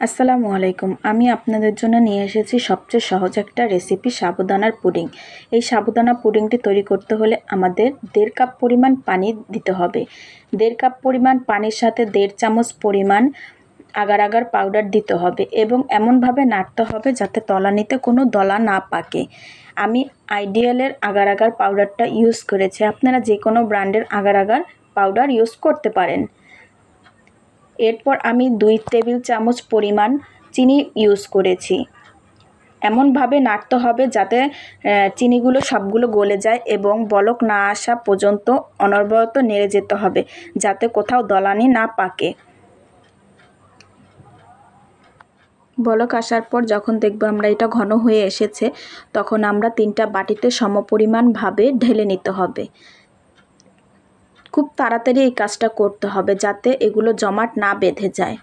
আসসালামু আলাইকুম। আমি আপনাদের জন্য নিয়ে এসেছি সবচেয়ে সহজ একটা রেসিপি সাবুদানার পুডিং। এই সাবুদানা পুডিংটি তৈরি করতে হলে আমাদের দেড় কাপ পরিমাণ পানি দিতে হবে। দেড় কাপ পরিমাণ পানির সাথে দেড় চামচ পরিমাণ আগার আগার পাউডার দিতে হবে এবং এমনভাবে নাড়তে হবে যাতে তলানিতে কোনো দলা না পাকে। আমি আইডিয়ালের আগার আগার পাউডারটা ইউজ করেছি। আপনারা যে কোনো ব্র্যান্ডের আগার আগার পাউডার ইউজ করতে পারেন। এরপর আমি দুই টেবিল চামচ পরিমাণ চিনি ইউজ করেছি। এমনভাবে নাড়তে হবে যাতে চিনিগুলো সবগুলো গলে যায় এবং বলক না আসা পর্যন্ত অনবরত নেড়ে যেতে হবে যাতে কোথাও দলানি না পাকে। বলক আসার পর যখন দেখব আমরা এটা ঘন হয়ে এসেছে, তখন আমরা তিনটা বাটিতে সমপরিমাণভাবে ঢেলে নিতে হবে। খুব তাড়াতাড়ি এই কাজটা করতে হবে যাতে এগুলো জমাট না বেঁধে যায়।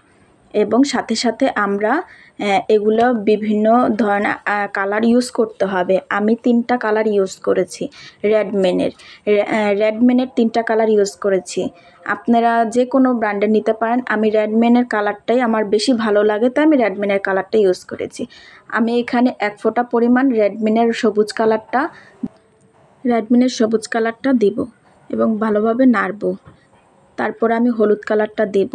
এবং সাথে সাথে আমরা এগুলো বিভিন্ন ধরনের কালার ইউজ করতে হবে। আমি তিনটা কালার ইউজ করেছি রেডমেনের রেডমেনের তিনটা কালার ইউজ করেছি। আপনারা যে কোনো ব্র্যান্ডের নিতে পারেন। আমি রেডমেনের কালারটাই আমার বেশি ভালো লাগে, তাই আমি রেডমেনের কালারটা ইউজ করেছি। আমি এখানে এক ফোঁটা পরিমাণ রেডমিনের সবুজ কালারটা রেডমিনের সবুজ কালারটা দিব। এবং ভালোভাবে নাড়ব। তারপর আমি হলুদ কালারটা দেব।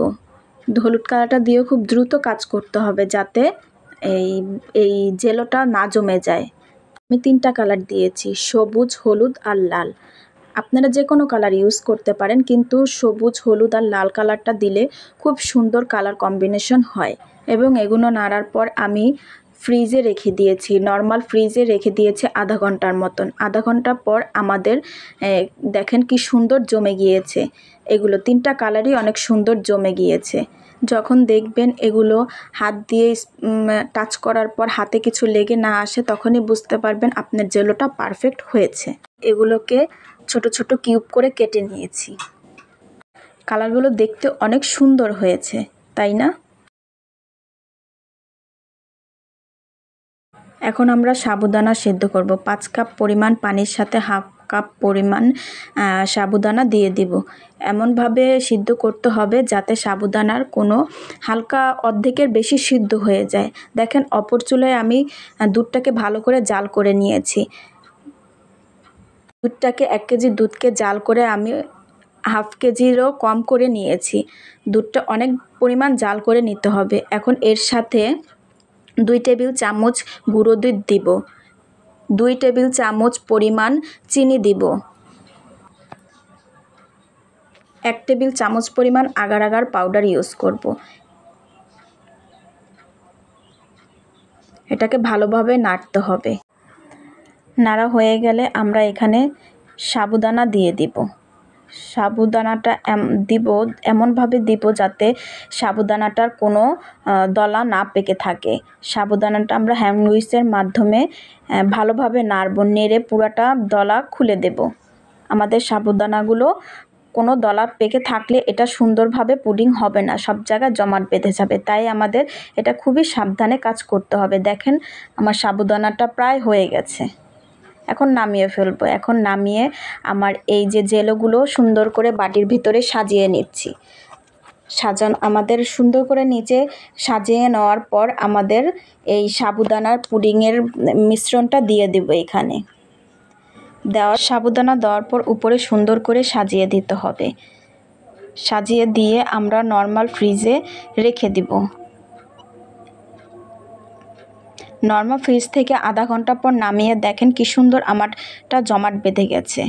হলুদ কালারটা দিয়েও খুব দ্রুত কাজ করতে হবে যাতে এই এই জেলোটা না জমে যায়। আমি তিনটা কালার দিয়েছি, সবুজ, হলুদ আর লাল। আপনারা যে কোনো কালার ইউজ করতে পারেন, কিন্তু সবুজ, হলুদ আর লাল কালারটা দিলে খুব সুন্দর কালার কম্বিনেশন হয়। এবং এগুলো নাড়ার পর আমি ফ্রিজে রেখে দিয়েছি নর্মাল ফ্রিজে রেখে দিয়েছি আধা ঘণ্টার মতন। আধা ঘণ্টা পর আমাদের দেখেন কি সুন্দর জমে গিয়েছে। এগুলো তিনটা কালারই অনেক সুন্দর জমে গিয়েছে। যখন দেখবেন এগুলো হাত দিয়ে টাচ করার পর হাতে কিছু লেগে না আসে, তখনই বুঝতে পারবেন আপনার জেলোটা পারফেক্ট হয়েছে। এগুলোকে ছোট ছোট কিউব করে কেটে নিয়েছি। কালারগুলো দেখতে অনেক সুন্দর হয়েছে, তাই না? এখন আমরা সাবুদানা সেদ্ধ করব। পাঁচ কাপ পরিমাণ পানির সাথে হাফ কাপ পরিমাণ সাবুদানা দিয়ে দিব। এমনভাবে সিদ্ধ করতে হবে যাতে সাবুদানার কোনো হালকা অর্ধেকের বেশি সিদ্ধ হয়ে যায়। দেখেন, অপর চুলায় আমি দুধটাকে ভালো করে জাল করে নিয়েছি। দুধটাকে এক কেজি দুধকে জাল করে আমি হাফ কেজিরও কম করে নিয়েছি। দুধটা অনেক পরিমাণ জাল করে নিতে হবে। এখন এর সাথে দুই টেবিল চামচ গুঁড়ো দুধ দিব। দুই টেবিল চামচ পরিমাণ চিনি দিব। এক টেবিল চামচ পরিমাণ আগার আগার পাউডার ইউজ করব। এটাকে ভালোভাবে নাড়তে হবে। নাড়া হয়ে গেলে আমরা এখানে সাবুদানা দিয়ে দিব। সাবুদানাটা দিব, এমনভাবে দিব যাতে সাবুদানাটার কোনো দলা না পেকে থাকে। সাবুদানাটা আমরা হ্যান্ড উইচের মাধ্যমে ভালোভাবে নাড়ব, নেড়ে পুরাটা দলা খুলে দেব। আমাদের সাবুদানাগুলো কোনো দলা পেকে থাকলে এটা সুন্দরভাবে পুডিং হবে না, সব জায়গায় জমাট বেঁধে যাবে। তাই আমাদের এটা খুবই সাবধানে কাজ করতে হবে। দেখেন, আমার সাবুদানাটা প্রায় হয়ে গেছে। এখন নামিয়ে ফেলব। এখন নামিয়ে আমার এই যে জেলোগুলো সুন্দর করে বাটির ভিতরে সাজিয়ে নিচ্ছি। সাজান আমাদের সুন্দর করে নিচে সাজিয়ে নেওয়ার পর আমাদের এই সাবুদানার পুডিংয়ের মিশ্রণটা দিয়ে দেব এখানে। দেওয়ার সাবুদানা দেওয়ার পর উপরে সুন্দর করে সাজিয়ে দিতে হবে। সাজিয়ে দিয়ে আমরা নর্মাল ফ্রিজে রেখে দিব। নর্মাল ফ্রিজ থেকে আধা ঘণ্টা পর নামিয়ে দেখেন কি সুন্দর আমারটা জমাট বেঁধে গেছে।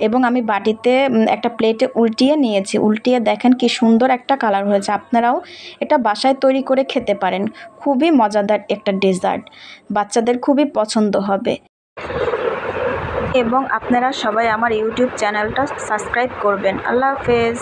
এবং আমি বাটিতে একটা প্লেটে উল্টিয়ে নিয়েছি। উল্টিয়ে দেখেন কি সুন্দর একটা কালার হয়েছে। আপনারাও এটা বাসায় তৈরি করে খেতে পারেন। খুবই মজাদার একটা ডেজার্ট। বাচ্চাদের খুবই পছন্দ হবে। এবং আপনারা সবাই আমার ইউটিউব চ্যানেলটা সাবস্ক্রাইব করবেন। আল্লাহ হাফেজ।